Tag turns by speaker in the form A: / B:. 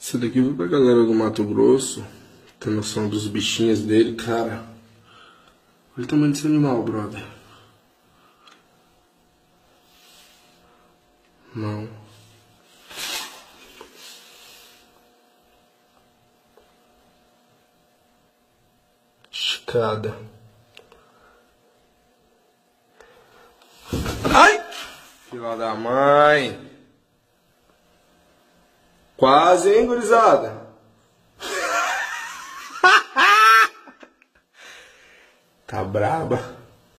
A: Esse daqui vai pra galera do Mato Grosso ter noção dos bichinhos dele, cara. Olha o tamanho desse animal, brother. Não. Escada. Ai! Filha da mãe! Quase, hein, gurizada? tá braba.